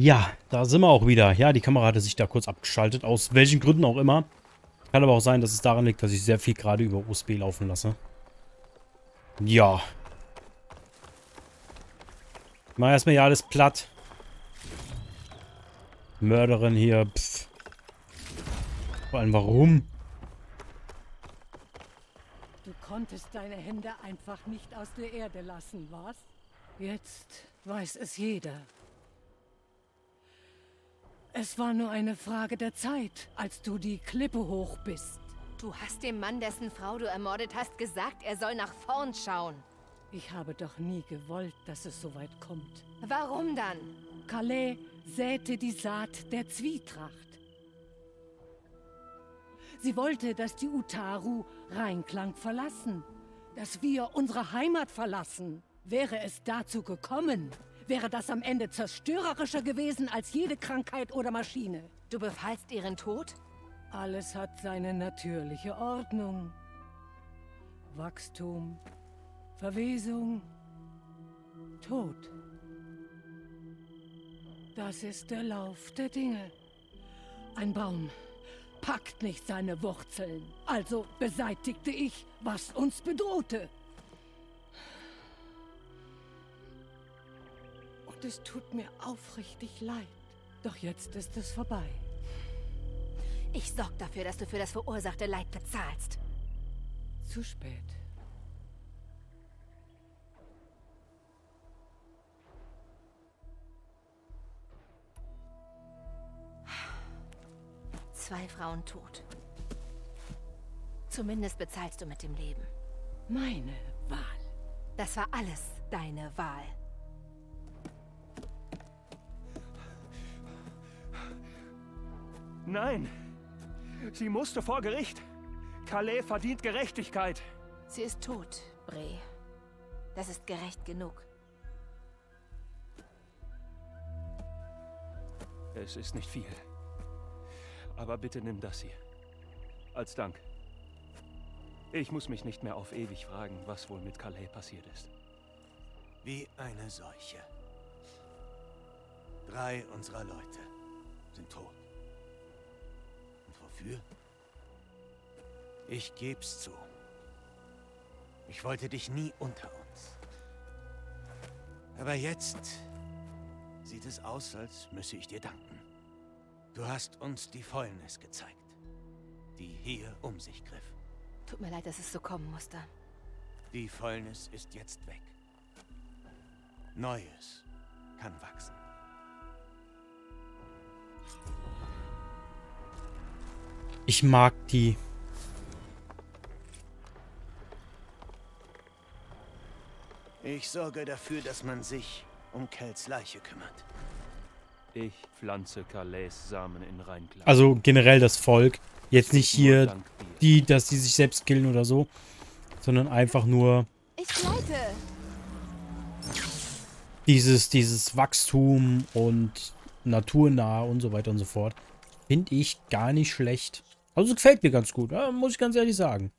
Ja, da sind wir auch wieder. Ja, die Kamera hatte sich da kurz abgeschaltet. Aus welchen Gründen auch immer. Kann aber auch sein, dass es daran liegt, dass ich sehr viel gerade über USB laufen lasse. Ja. Ich mach erstmal ja alles platt. Mörderin hier. Pff. Vor allem warum? Du konntest deine Hände einfach nicht aus der Erde lassen, was? Jetzt weiß es jeder. Es war nur eine Frage der Zeit, als du die Klippe hoch bist. Du hast dem Mann, dessen Frau du ermordet hast, gesagt, er soll nach vorn schauen. Ich habe doch nie gewollt, dass es so weit kommt. Warum dann? Calais säte die Saat der Zwietracht. Sie wollte, dass die Utaru Reinklang verlassen. Dass wir unsere Heimat verlassen. Wäre es dazu gekommen, wäre das am Ende zerstörerischer gewesen als jede Krankheit oder Maschine. Du befallst ihren Tod? Alles hat seine natürliche Ordnung. Wachstum, Verwesung, Tod. Das ist der Lauf der Dinge. Ein Baum packt nicht seine Wurzeln. Also beseitigte ich, was uns bedrohte. Und es tut mir aufrichtig leid. Doch jetzt ist es vorbei. Ich sorg dafür, dass du für das verursachte Leid bezahlst. Zu spät. Zwei Frauen tot. Zumindest bezahlst du mit dem Leben. Meine Wahl. Das war alles deine Wahl. Nein! Sie musste vor Gericht. Calais verdient Gerechtigkeit. Sie ist tot, Bre. Das ist gerecht genug. Es ist nicht viel. Aber bitte nimm das hier. Als Dank. Ich muss mich nicht mehr auf ewig fragen, was wohl mit Calais passiert ist. Wie eine Seuche. Drei unserer Leute sind tot. Und wofür? Ich geb's zu. Ich wollte dich nie unter uns. Aber jetzt sieht es aus, als müsse ich dir danken. Du hast uns die Fäulnis gezeigt, die hier um sich griff. Tut mir leid, dass es so kommen musste. Die Fäulnis ist jetzt weg. Neues kann wachsen. Ich mag die. Ich sorge dafür, dass man sich um Kells Leiche kümmert. Ich pflanze Calais Samen in Reinklang. Also generell das Volk. Jetzt nicht hier die, dass die sich selbst killen oder so. Sondern einfach nur dieses, dieses Wachstum und naturnah und so weiter und so fort. Finde ich gar nicht schlecht. Also gefällt mir ganz gut, muss ich ganz ehrlich sagen.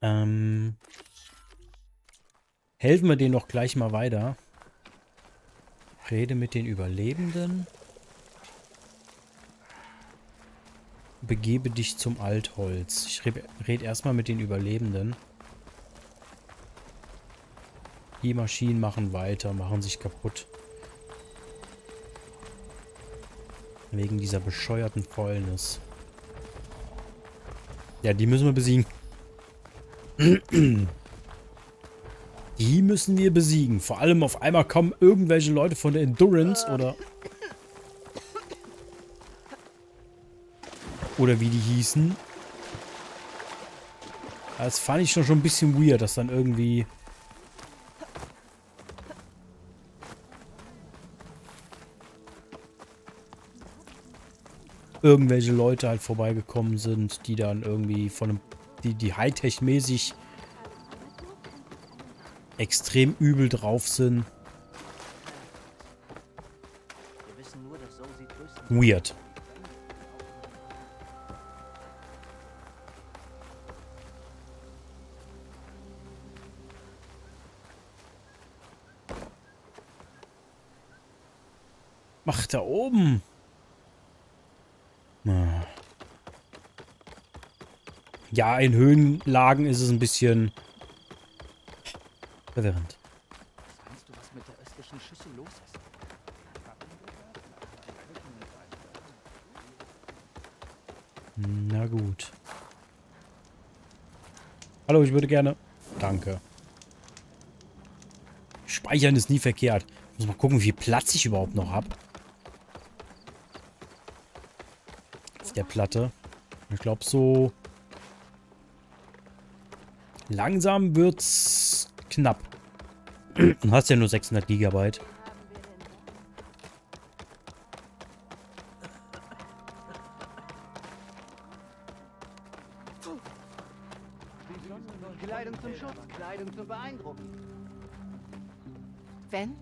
Ähm, helfen wir denen doch gleich mal weiter. Rede mit den Überlebenden. Begebe dich zum Altholz. Ich rede red erstmal mit den Überlebenden. Die Maschinen machen weiter, machen sich kaputt. Wegen dieser bescheuerten Fäulnis. Ja, die müssen wir besiegen. Die müssen wir besiegen. Vor allem auf einmal kommen irgendwelche Leute von der Endurance oder... Oder wie die hießen. Das fand ich schon, schon ein bisschen weird, dass dann irgendwie... irgendwelche Leute halt vorbeigekommen sind, die dann irgendwie von einem, die, die Hightech-mäßig extrem übel drauf sind. Weird. Ach, da oben. Ja, in Höhenlagen ist es ein bisschen verwirrend. Na gut. Hallo, ich würde gerne... Danke. Speichern ist nie verkehrt. Ich muss mal gucken, wie viel Platz ich überhaupt noch habe. Auf der Platte. Ich glaube so... Langsam wird's knapp. Du hast ja nur 600 Gigabyte. Kleidung zum Schutz, Kleidung zum Beeindrucken. Ben?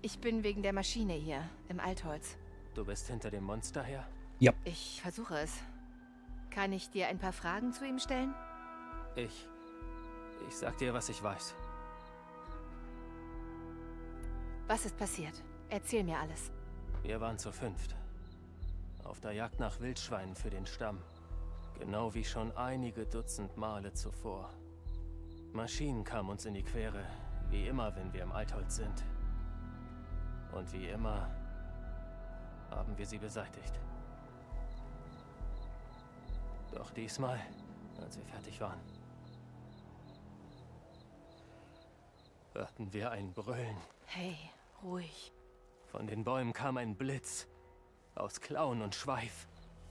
Ich bin wegen der Maschine hier, im Altholz. Du bist hinter dem Monster her? Ich versuche es. Kann ich dir ein paar Fragen zu ihm stellen? Ich. Ich sag dir, was ich weiß. Was ist passiert? Erzähl mir alles. Wir waren zu fünft. Auf der Jagd nach Wildschweinen für den Stamm. Genau wie schon einige Dutzend Male zuvor. Maschinen kamen uns in die Quere, wie immer, wenn wir im Altholz sind. Und wie immer haben wir sie beseitigt. Doch diesmal, als wir fertig waren, hörten wir ein Brüllen. Hey, ruhig. Von den Bäumen kam ein Blitz. Aus Klauen und Schweif.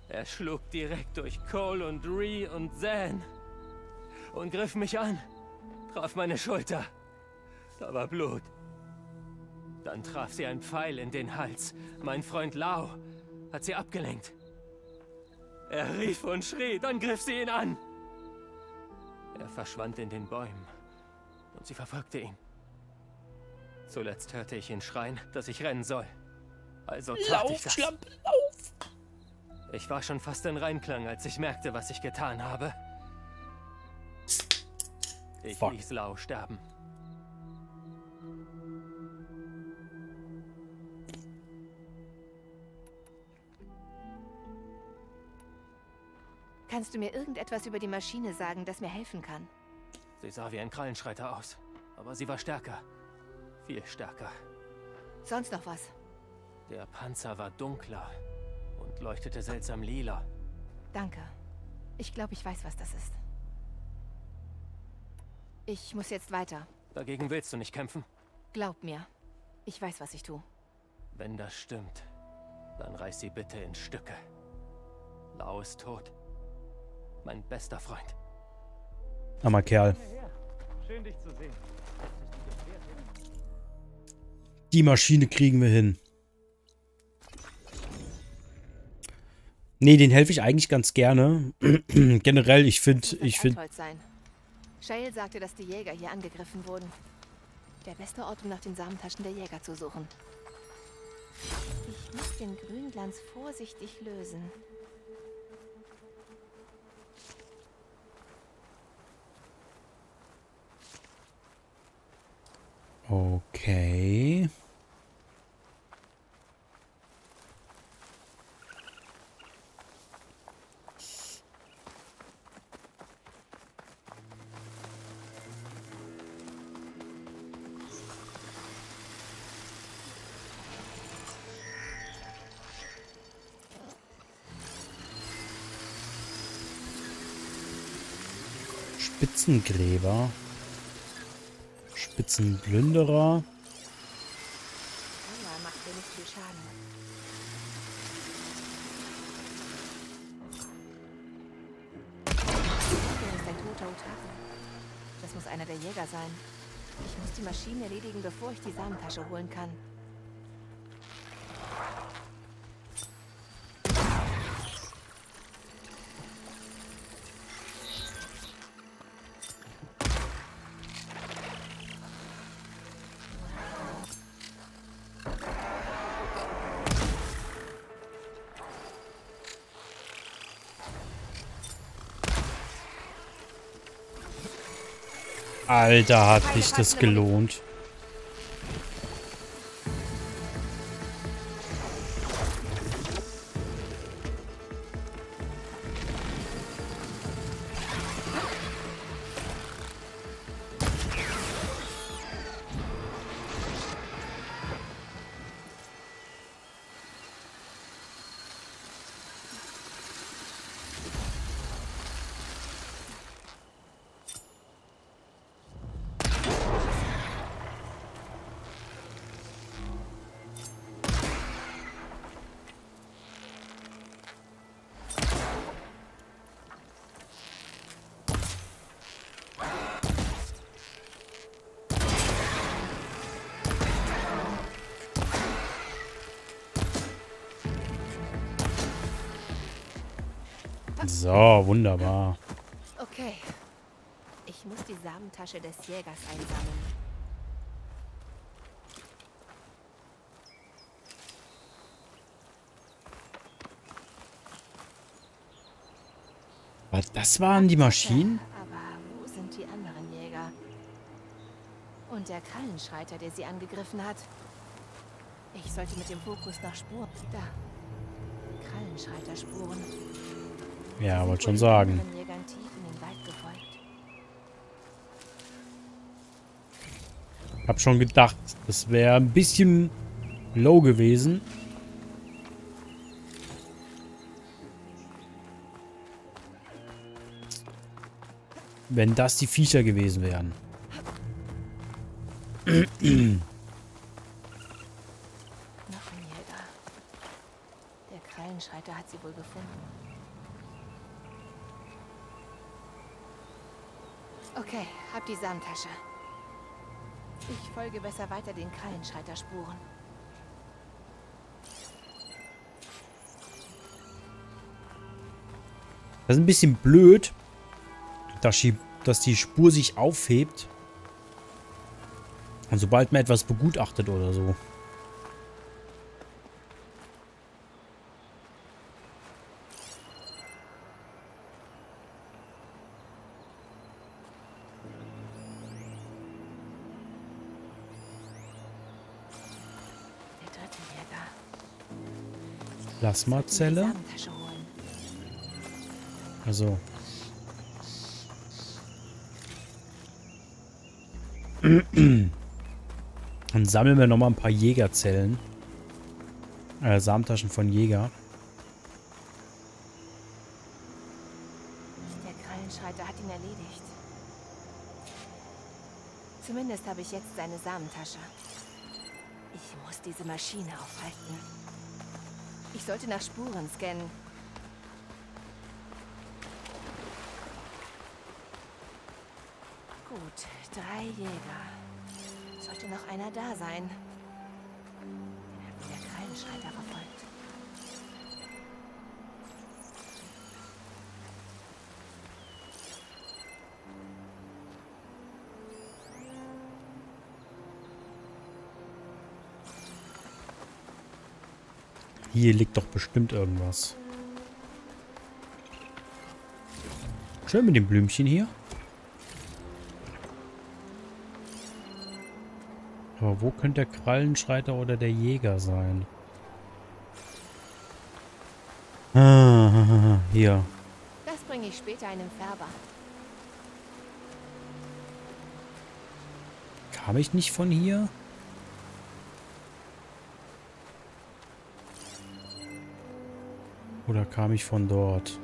Er schlug direkt durch Cole und Ree und Zan. Und griff mich an. Traf meine Schulter. Da war Blut. Dann traf sie ein Pfeil in den Hals. Mein Freund Lau hat sie abgelenkt. Er rief und schrie, dann griff sie ihn an. Er verschwand in den Bäumen. Und sie verfolgte ihn. Zuletzt hörte ich ihn schreien, dass ich rennen soll. Also tat ich das. Schlampe, lauf! Ich war schon fast in Reinklang, als ich merkte, was ich getan habe. Ich Fuck. ließ Lau sterben. Kannst du mir irgendetwas über die Maschine sagen, das mir helfen kann? Sie sah wie ein Krallenschreiter aus, aber sie war stärker. Viel stärker. Sonst noch was? Der Panzer war dunkler und leuchtete seltsam lila. Danke. Ich glaube, ich weiß, was das ist. Ich muss jetzt weiter. Dagegen willst du nicht kämpfen? Glaub mir. Ich weiß, was ich tue. Wenn das stimmt, dann reiß sie bitte in Stücke. Lau ist tot. Mein bester Freund. Armer Kerl. Schön, dich zu sehen. Die Maschine kriegen wir hin. Nee, den helfe ich eigentlich ganz gerne. Generell, ich finde, ich finde. Shale sagte, dass die Jäger hier angegriffen wurden. Der beste Ort, um nach den Samentaschen der Jäger zu suchen. Ich muss den Grünglanz vorsichtig lösen. okay. Toter Otaku. Das muss einer der Jäger sein. Ich muss die Maschine erledigen, bevor ich die Samentasche holen kann. Alter, hat sich das gelohnt. So, wunderbar. Okay. Ich muss die Samentasche des Jägers einsammeln. Was, das waren die Maschinen? Aber wo sind die anderen Jäger? Und der Krallenschreiter, der sie angegriffen hat? Ich sollte mit dem Fokus nach Spuren... Da. Krallenschreiterspuren. Ja, wollte schon sagen. Hab schon gedacht, das wäre ein bisschen low gewesen. Wenn das die Viecher gewesen wären. Noch ein Jäger. Der Krallenschreiter hat sie wohl gefunden. Hab die Samentasche. Ich folge besser weiter den Krallenschreiterspuren. Das ist ein bisschen blöd, dass die, dass die Spur sich aufhebt. Und sobald man etwas begutachtet oder so. Plasmazelle. Also. Dann sammeln wir nochmal ein paar Jägerzellen. Äh, Samentaschen von Jäger. Der Krallenschreiter hat ihn erledigt. Zumindest habe ich jetzt seine Samentasche. Ich muss diese Maschine aufhalten. Ich sollte nach Spuren scannen. Gut, drei Jäger. Sollte noch einer da sein. Hier liegt doch bestimmt irgendwas. Schön mit dem Blümchen hier. Aber wo könnte der Krallenschreiter oder der Jäger sein? Ah, hier. Das bringe ich später einem Färber. Kam ich nicht von hier? Oder kam ich von dort?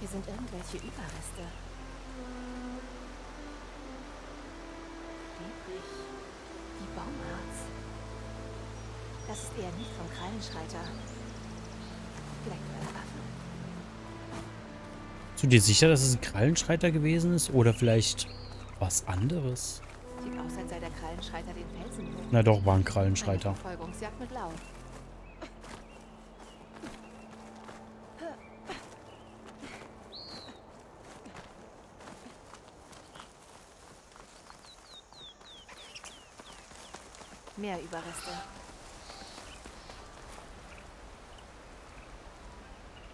Hier sind irgendwelche Überreste. Klebrig. Wie Baumharz. Das ist eher nicht vom Krallenschreiter. Vielleicht eine Waffe. Bist du dir sicher, dass es ein Krallenschreiter gewesen ist? Oder vielleicht was anderes? Sieht aus, als sei der Krallenschreiter den Felsen hoch. Na doch, war ein Eine Krallenschreiter. Verfolgungsjagd mit Lau. Mehr Überreste.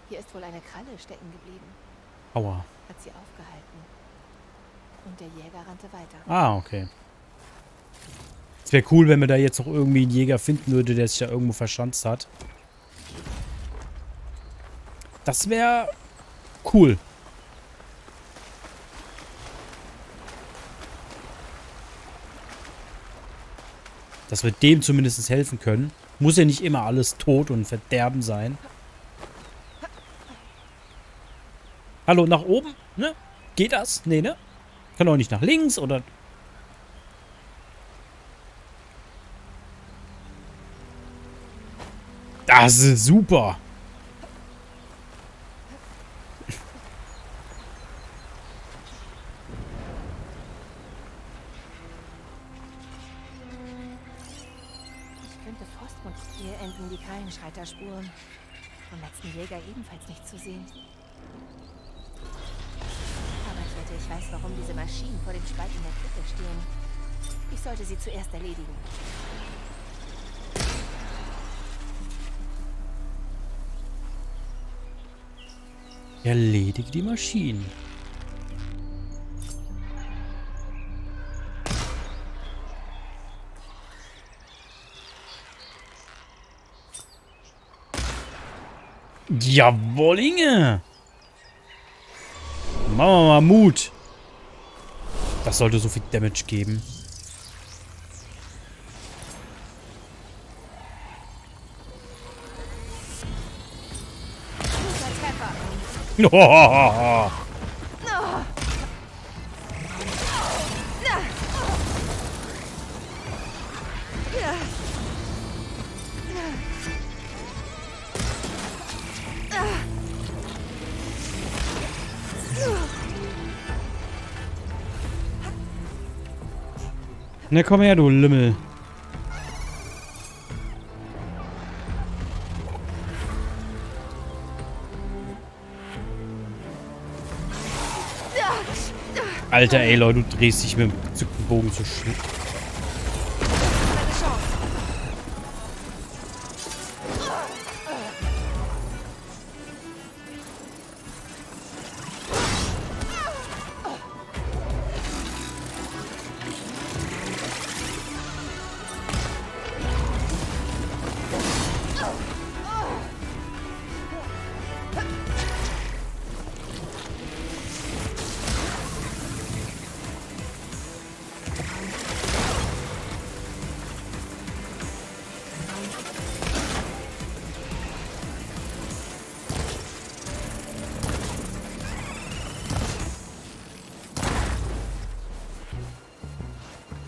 Hier ist wohl eine Kralle stecken geblieben. Aua. Hat sie aufgehalten. Und der Jäger rannte weiter. Ah, okay. Es wäre cool, wenn man da jetzt noch irgendwie einen Jäger finden würde, der sich da irgendwo verschanzt hat. Das wäre cool. Dass wir dem zumindest helfen können. Muss ja nicht immer alles tot und verderben sein. Hallo, nach oben? Ne? Geht das? Nee, ne? Kann auch nicht nach links oder... Das ist super. Sollte sie zuerst erledigen. Erledige die Maschinen. Jawollinge! Machen wir mal Mut. Das sollte so viel Damage geben. Na komm her, du Lümmel. Alter Aloy, du drehst dich mit dem gezückten Bogen zu schlimm.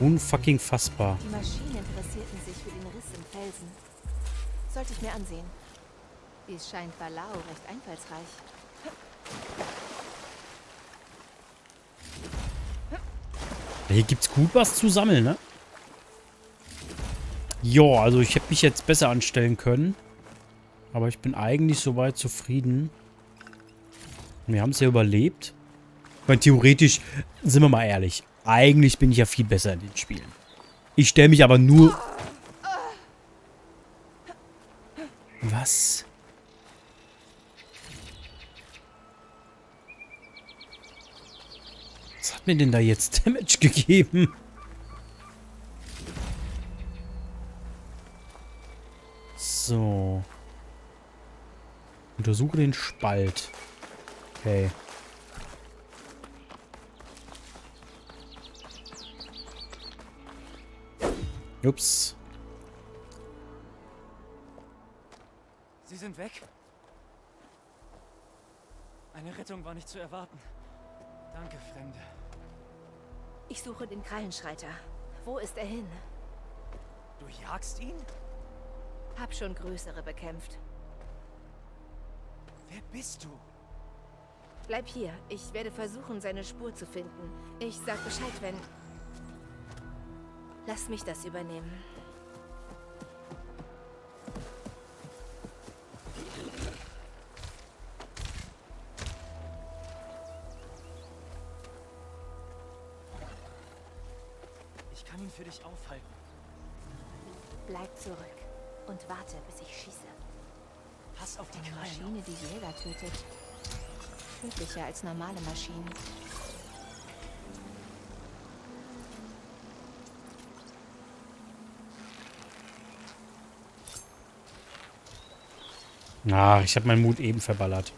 Unfucking fassbar. Die Maschinen interessierten sich für den Riss im Felsen. Sollte ich mir ansehen. Wie es scheint, war Lao recht einfallsreich. Hier gibt's gut was zu sammeln, ne? Ja, also ich hätte mich jetzt besser anstellen können. Aber ich bin eigentlich soweit zufrieden. Wir haben es ja überlebt. Ich meine, theoretisch, sind wir mal ehrlich, eigentlich bin ich ja viel besser in den Spielen. Ich stelle mich aber nur... Was? Was hat mir denn da jetzt Damage gegeben? So. Untersuche den Spalt. Okay. Ups. Sie sind weg? Eine Rettung war nicht zu erwarten. Danke, Fremde. Ich suche den Krallenschreiter. Wo ist er hin? Du jagst ihn? Hab schon größere bekämpft. Wer bist du? Bleib hier. Ich werde versuchen, seine Spur zu finden. Ich sag Bescheid, wenn... Lass mich das übernehmen. Ich kann ihn für dich aufhalten. Bleib zurück und warte, bis ich schieße. Pass auf die Eine. Maschine, die Jäger tötet. Tödlicher als normale Maschinen. Ah, ich habe meinen Mut eben verballert.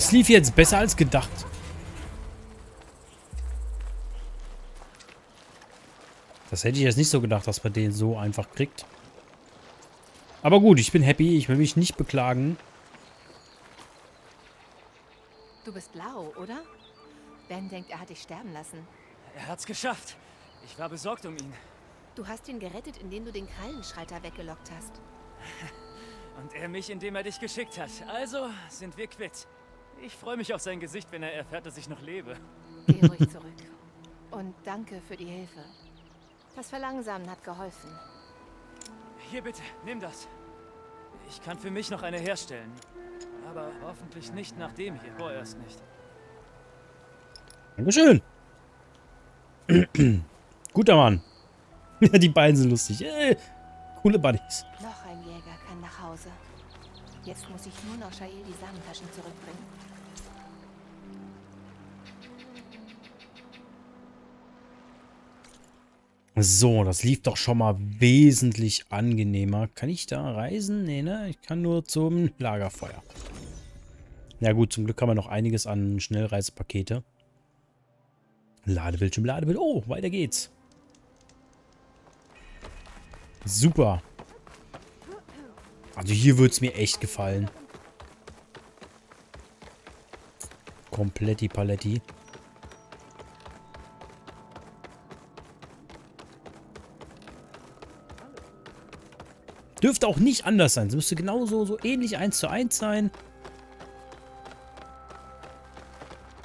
Das lief jetzt besser als gedacht. Das hätte ich jetzt nicht so gedacht, dass man den so einfach kriegt. Aber gut, ich bin happy. Ich will mich nicht beklagen. Du bist Lau, oder? Ben denkt, er hat dich sterben lassen. Er hat's geschafft. Ich war besorgt um ihn. Du hast ihn gerettet, indem du den Krallenschreiter weggelockt hast. Und er mich, indem er dich geschickt hat. Also sind wir quitt. Ich freue mich auf sein Gesicht, wenn er erfährt, dass ich noch lebe. Geh ruhig zurück. Und danke für die Hilfe. Das Verlangsamen hat geholfen. Hier bitte, nimm das. Ich kann für mich noch eine herstellen. Aber hoffentlich nicht nach dem hier. Vorerst nicht. Dankeschön. Guter Mann. die beiden sind lustig. Äh, coole Buddies. Noch ein Jäger kann nach Hause. Jetzt muss ich nur noch Shail die Samentaschen zurückbringen. So, das lief doch schon mal wesentlich angenehmer. Kann ich da reisen? Nee, ne? Ich kann nur zum Lagerfeuer. Ja gut, zum Glück haben wir noch einiges an Schnellreisepakete. Ladebildschirm, Ladebildschirm. Oh, weiter geht's. Super. Also hier würde es mir echt gefallen. Kompletti Paletti. Dürfte auch nicht anders sein. Es müsste genauso so ähnlich 1 zu 1 sein.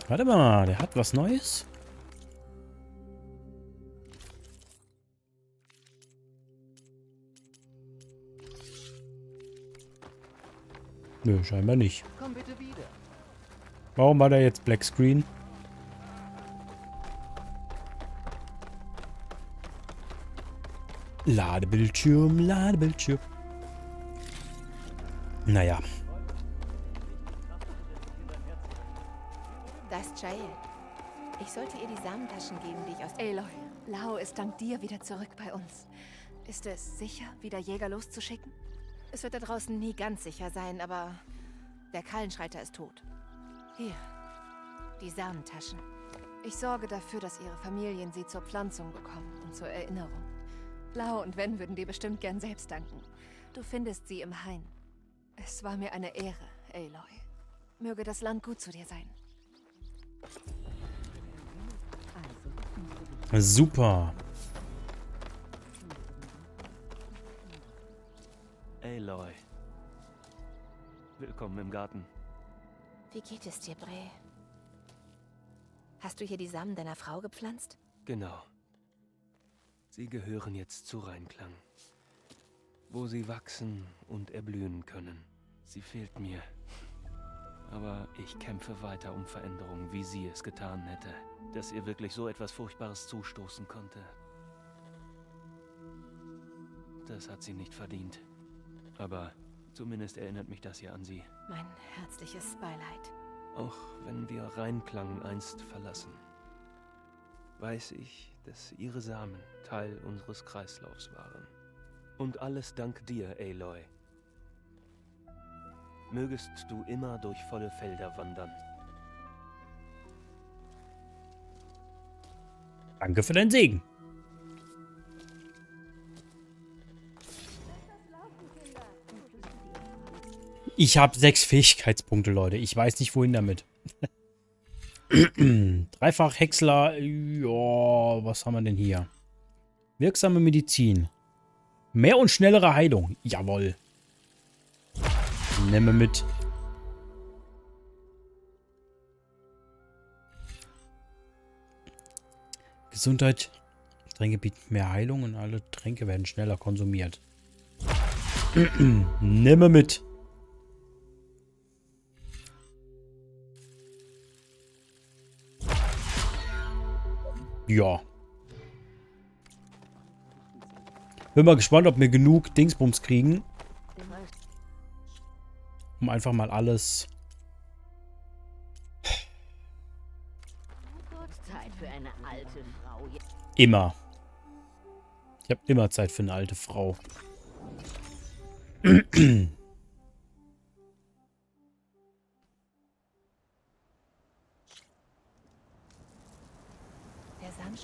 Warte mal, der hat was Neues. Nö, scheinbar nicht. Warum war da jetzt Black Screen? Ladebildschirm, Ladebildschirm. Naja. Das ist Jael. Ich sollte ihr die Samentaschen geben, die ich aus... Aloy, Lau ist dank dir wieder zurück bei uns. Ist es sicher, wieder Jäger loszuschicken? Es wird da draußen nie ganz sicher sein, aber der Kallenschreiter ist tot. Hier, die Samentaschen. Ich sorge dafür, dass ihre Familien sie zur Pflanzung bekommen und zur Erinnerung. Lau und Wen würden dir bestimmt gern selbst danken. Du findest sie im Hain. Es war mir eine Ehre, Aloy. Möge das Land gut zu dir sein. Super. Aloy. Willkommen im Garten. Wie geht es dir, Bre? Hast du hier die Samen deiner Frau gepflanzt? Genau. Sie gehören jetzt zu Reinklang. Wo sie wachsen und erblühen können. Sie fehlt mir. Aber ich kämpfe weiter um Veränderung, wie sie es getan hätte. Dass ihr wirklich so etwas Furchtbares zustoßen konnte. Das hat sie nicht verdient. Aber zumindest erinnert mich das hier an sie. Mein herzliches Beileid. Auch wenn wir Reinklang einst verlassen, weiß ich, dass ihre Samen Teil unseres Kreislaufs waren. Und alles dank dir, Aloy. Mögest du immer durch volle Felder wandern. Danke für deinen Segen. Ich habe sechs Fähigkeitspunkte, Leute. Ich weiß nicht, wohin damit. Dreifach Häcksler. Ja, was haben wir denn hier? Wirksame Medizin. Mehr und schnellere Heilung. Jawohl. Nehme mit. Gesundheit. Tränke bieten mehr Heilung und alle Tränke werden schneller konsumiert. Nehme mit. Ja. Bin mal gespannt, ob wir genug Dingsbums kriegen. Um einfach mal alles... Immer. Ich habe immer Zeit für eine alte Frau.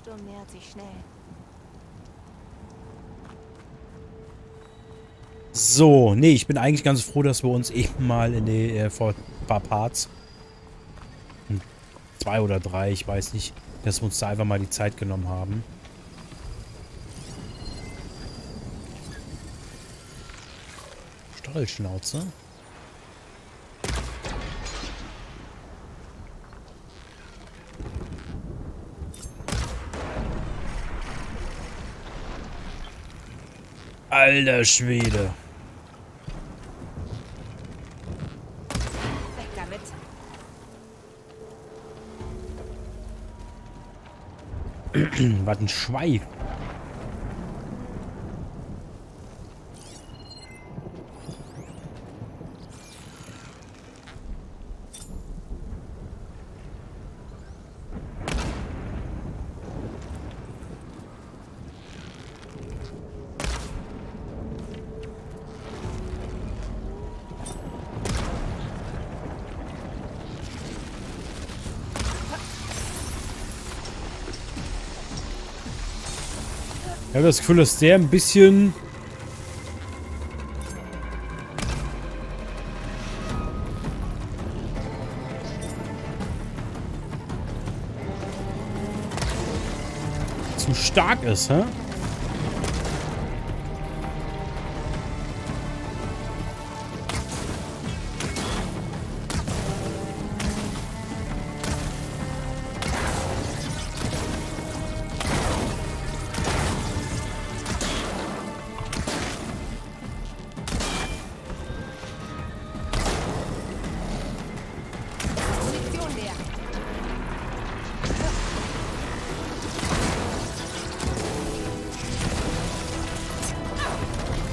Sturm nähert sich schnell. So, nee, ich bin eigentlich ganz froh, dass wir uns eben mal in die, äh, vor ein paar Parts, hm, zwei oder drei, ich weiß nicht, dass wir uns da einfach mal die Zeit genommen haben. Stollschnauze? Alter Schwede. Was ein Schweif. Das Gefühl, dass der ein bisschen... zu stark ist, hä?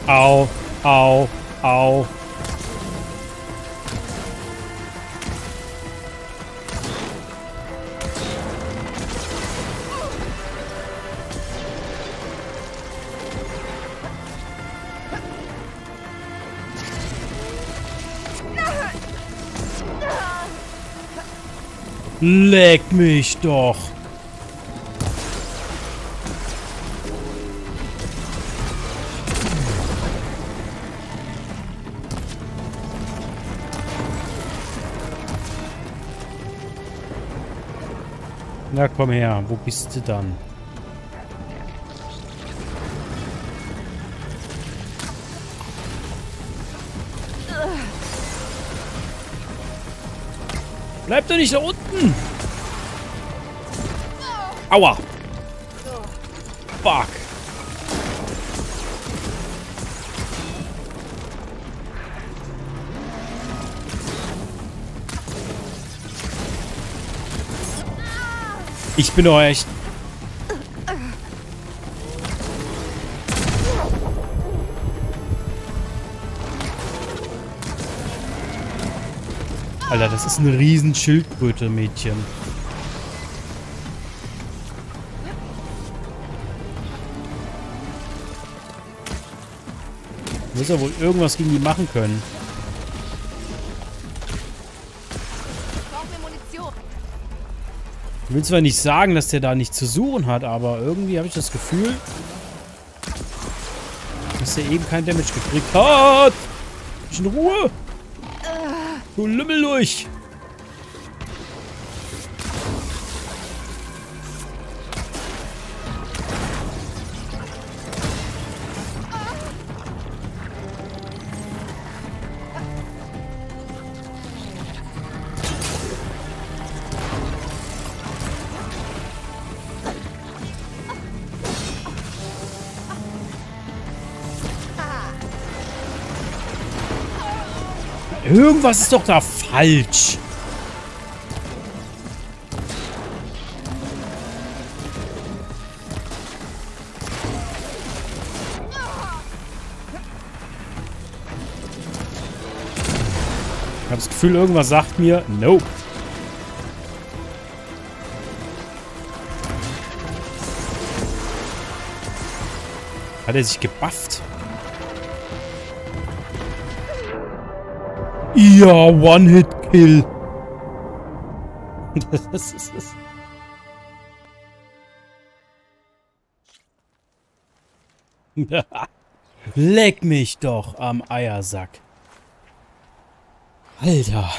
Au, au, au. Leck mich doch. Na komm her, wo bist du dann? Bleib doch nicht da unten! Aua! Fuck! Ich bin doch echt... Alter, das ist eine riesen Schildkröte, Mädchen. Muss ja wohl irgendwas gegen die machen können. Ich will zwar nicht sagen, dass der da nichts zu suchen hat, aber irgendwie habe ich das Gefühl, dass er eben kein Damage gekriegt hat. Ich in Ruhe. Du Lümmel durch. Irgendwas ist doch da falsch. Ich habe das Gefühl, irgendwas sagt mir, nope. Hat er sich gebufft? Ja, One-Hit-Kill. Das ist es. Leck mich doch am Eiersack. Alter.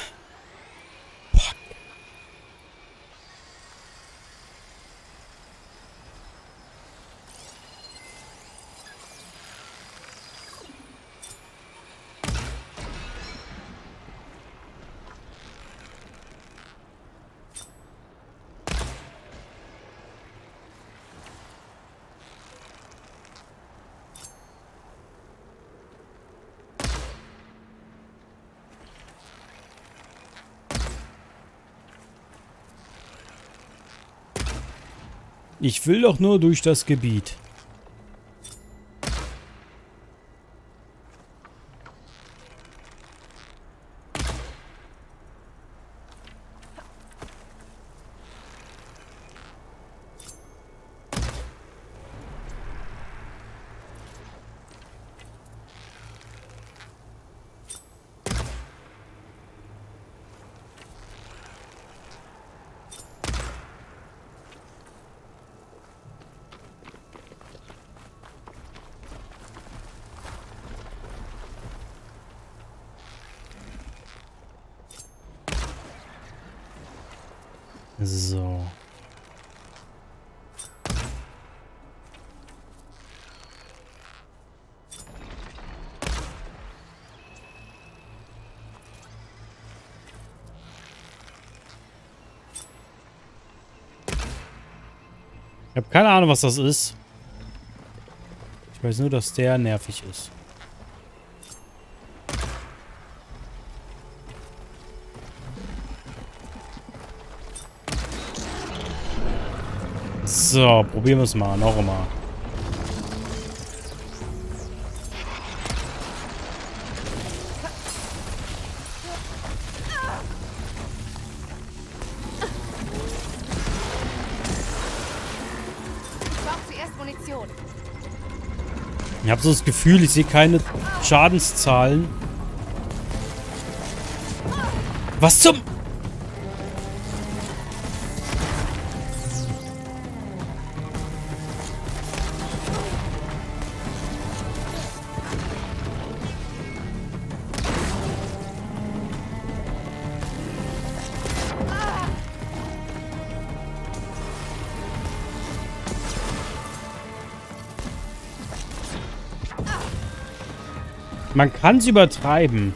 Ich will doch nur durch das Gebiet. Habe keine Ahnung, was das ist. Ich weiß nur, dass der nervig ist. So, probieren wir es mal. Noch einmal. Ich habe so das Gefühl, ich sehe keine Schadenszahlen. Was zum... Man kann es übertreiben.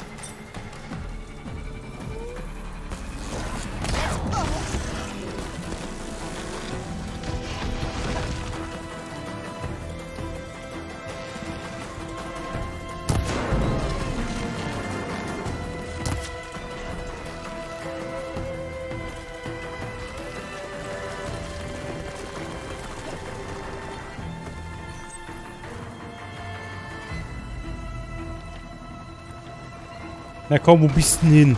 Na komm, wo bist du denn hin?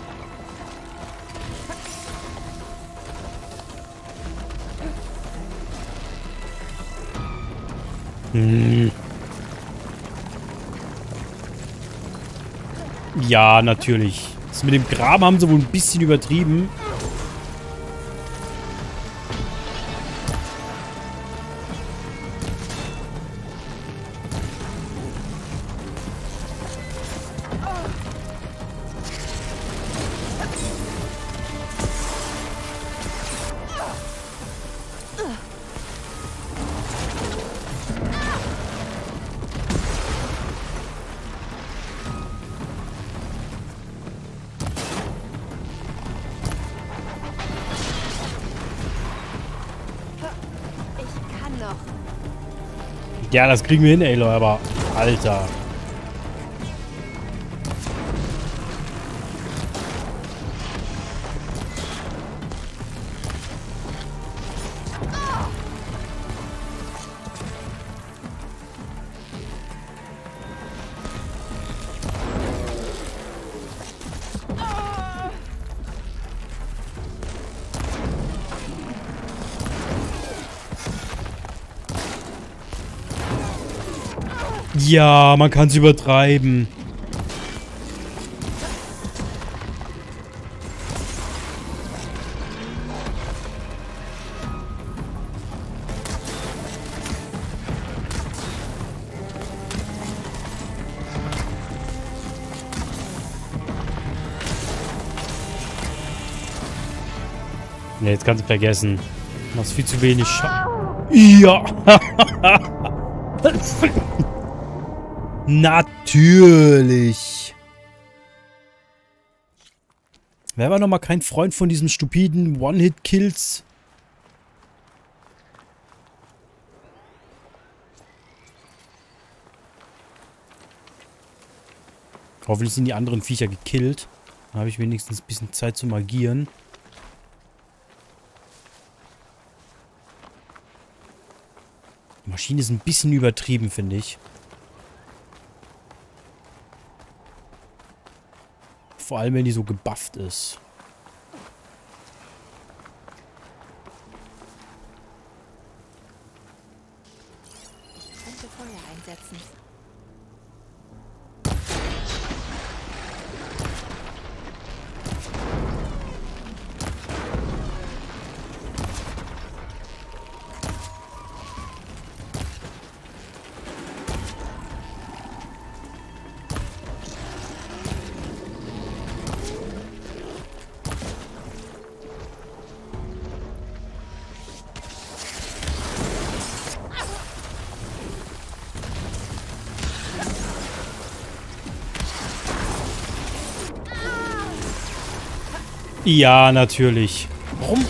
Hm. Ja, natürlich. Das mit dem Graben haben sie wohl ein bisschen übertrieben. Ja, das kriegen wir hin, Aloy, aber... Alter. Ja, man kann es übertreiben. Ne, jetzt kannst du vergessen. Du machst viel zu wenig Schaden. Ja! Natürlich! Wer war nochmal kein Freund von diesen stupiden One-Hit-Kills? Hoffentlich sind die anderen Viecher gekillt. Dann habe ich wenigstens ein bisschen Zeit zu magieren. Die Maschine ist ein bisschen übertrieben, finde ich. Vor allem, wenn die so gebufft ist. Ja, natürlich. Warum?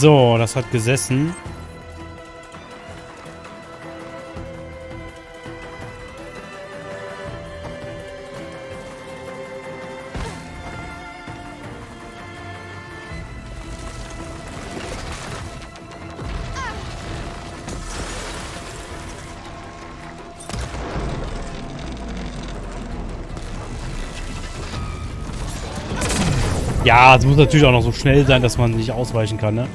So, das hat gesessen. Ja, es muss natürlich auch noch so schnell sein, dass man nicht ausweichen kann, ne?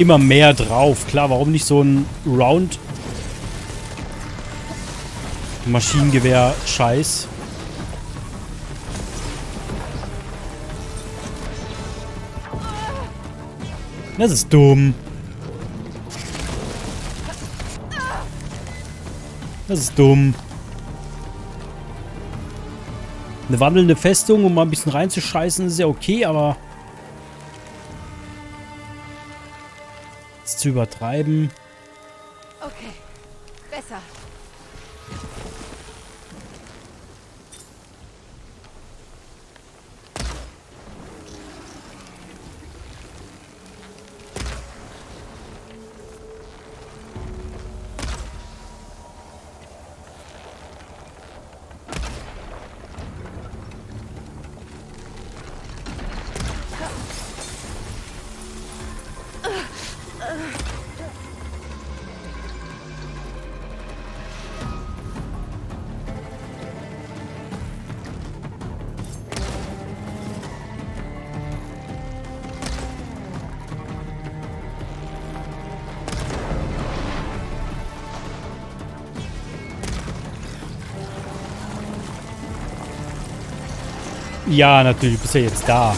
Immer mehr drauf. Klar, warum nicht so ein Round Maschinengewehr-Scheiß? Das ist dumm. Das ist dumm. Eine wandelnde Festung, um mal ein bisschen reinzuscheißen, ist ja okay, aber... zu übertreiben... Ja, natürlich, du bist ja jetzt da.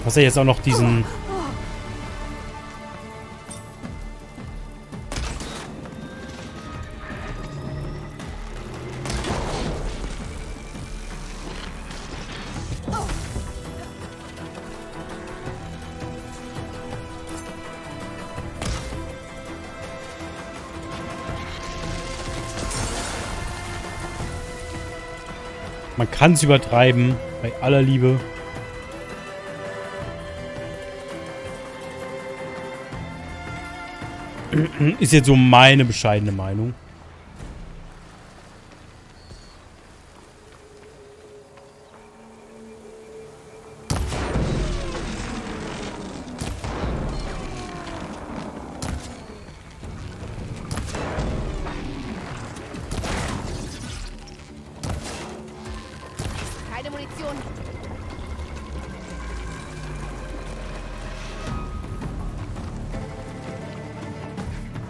Du hast ja jetzt auch noch diesen... Man kann es übertreiben bei aller Liebe. Ist jetzt so meine bescheidene Meinung.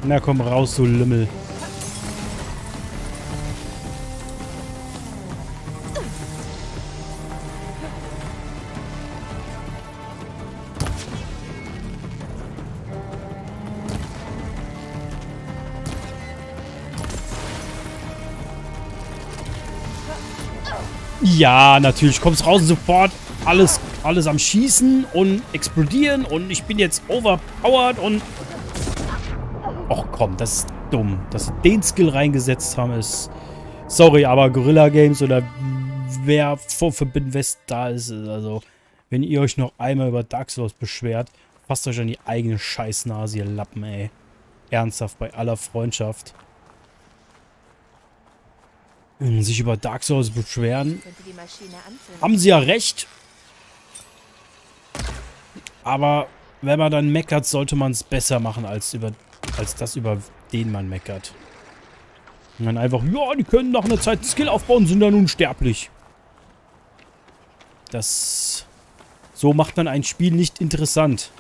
Na komm raus, du Lümmel. Ja, natürlich kommt's raus sofort alles, alles am Schießen und explodieren und ich bin jetzt overpowered und komm, das ist dumm. Dass sie den Skill reingesetzt haben, ist... Sorry, aber Gorilla Games oder wer vor Forbidden West da ist, also... Wenn ihr euch noch einmal über Dark Souls beschwert, fasst euch an die eigene Scheißnase, ihr Lappen, ey. Ernsthaft, bei aller Freundschaft. Wenn sich über Dark Souls beschweren, haben sie ja recht. Aber wenn man dann meckert, sollte man es besser machen, als, über, als das, über den man meckert. Und dann einfach, ja, die können nach einer Zeit einen Skill aufbauen, sind dann unsterblich. Das... So macht man ein Spiel nicht interessant.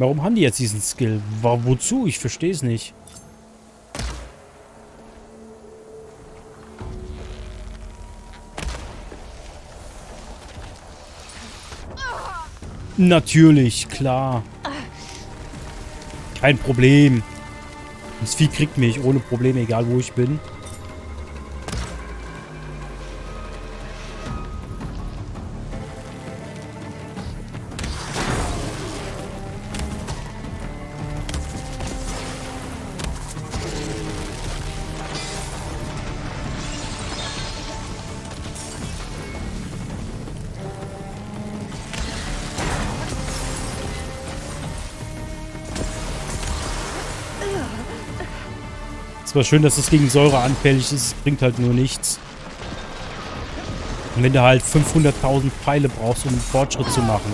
Warum haben die jetzt diesen Skill? Wo, wozu? Ich verstehe es nicht. Natürlich, klar. Kein Problem. Das Vieh kriegt mich ohne Probleme, egal wo ich bin. Es war schön, dass es gegen Säure anfällig ist. Es bringt halt nur nichts. Und wenn du halt 500.000 Pfeile brauchst, um einen Fortschritt zu machen.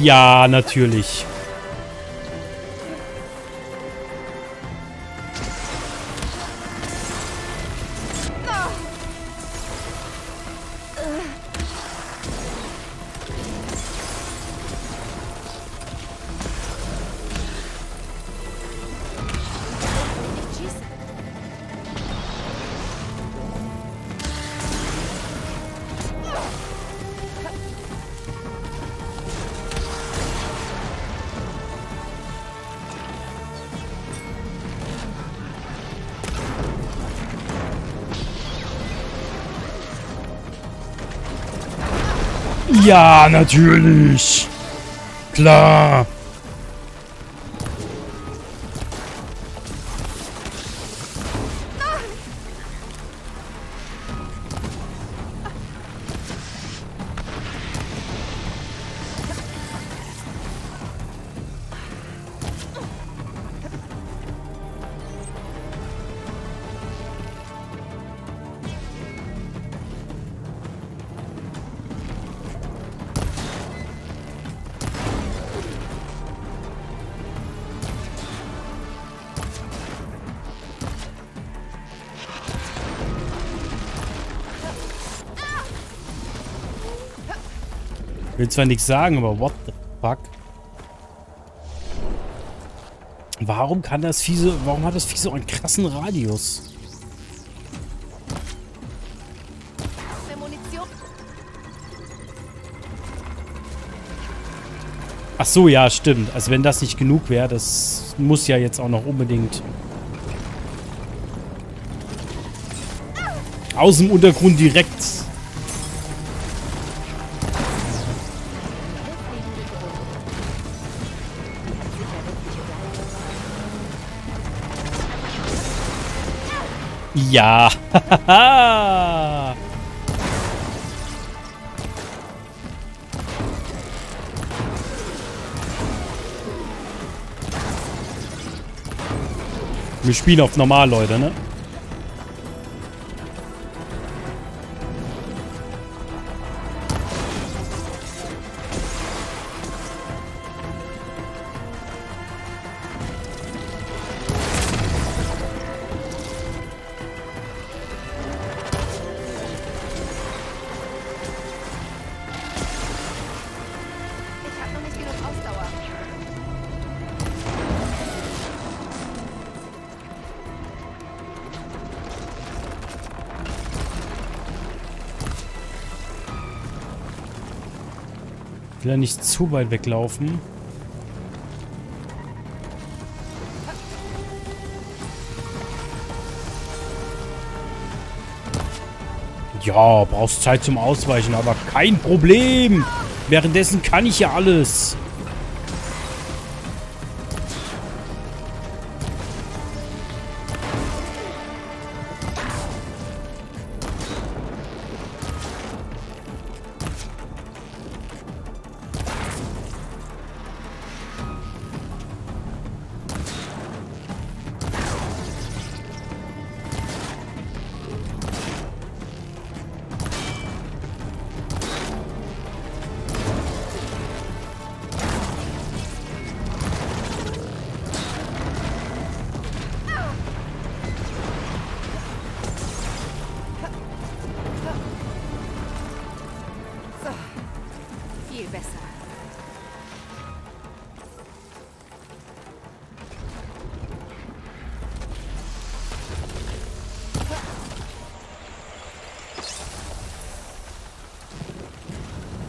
Ja, natürlich. Ja, natürlich. Klar. Will zwar nichts sagen, aber what the fuck? Warum kann das Vieh so, warum hat das Vieh so einen krassen Radius? Ach so, ja, stimmt. Also wenn das nicht genug wäre, das muss ja jetzt auch noch unbedingt aus dem Untergrund direkt. Ja. Wir spielen auf normal, Leute, ne? Will er nicht zu weit weglaufen. Ja, brauchst Zeit zum Ausweichen, aber kein Problem. Währenddessen kann ich ja alles. Besser.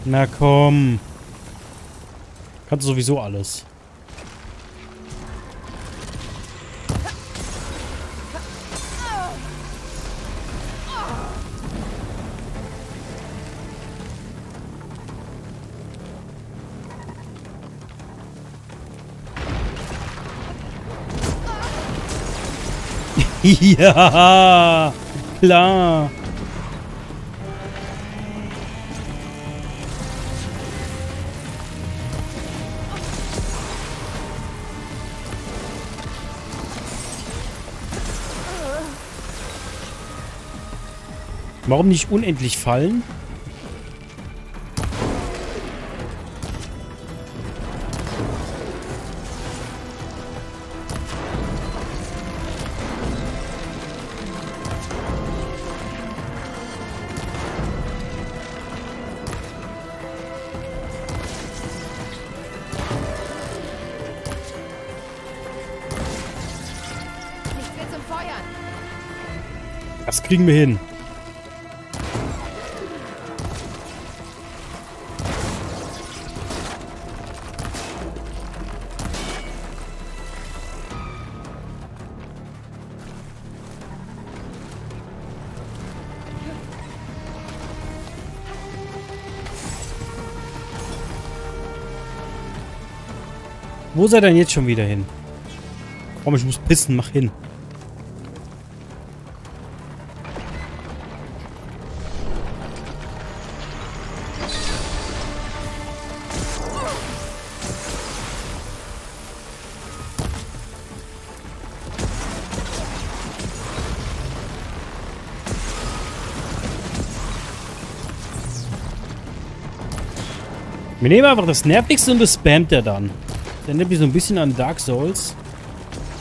Na komm. Kannst du sowieso alles. ja, klar. Warum nicht unendlich fallen? Kriegen wir hin. Wo seid ihr denn jetzt schon wieder hin? Komm, ich muss pissen, mach hin. Wir nehmen einfach das Nervigste und das spammt er dann. Das erinnert mich so ein bisschen an Dark Souls.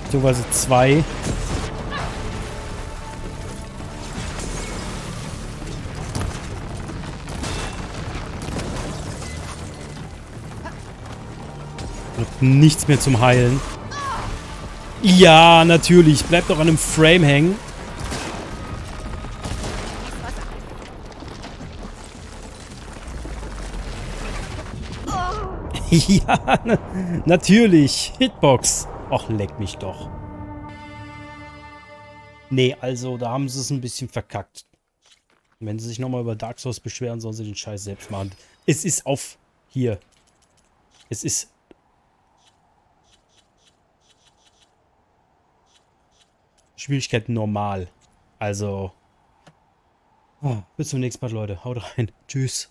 Beziehungsweise 2. Und nichts mehr zum Heilen. Ja, natürlich. Bleib doch an einem Frame hängen. ja, na, natürlich. Hitbox. Och, leck mich doch. Nee, also, da haben sie es ein bisschen verkackt. Wenn sie sich nochmal über Dark Souls beschweren, sollen sie den Scheiß selbst machen. Es ist auf... Hier. Es ist... Schwierigkeit normal. Also... Oh, bis zum nächsten Mal, Leute. Haut rein. Tschüss.